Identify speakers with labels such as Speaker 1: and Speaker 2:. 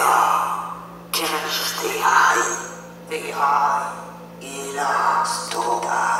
Speaker 1: Diga, ¿quién es Diga? Diga y las dudas.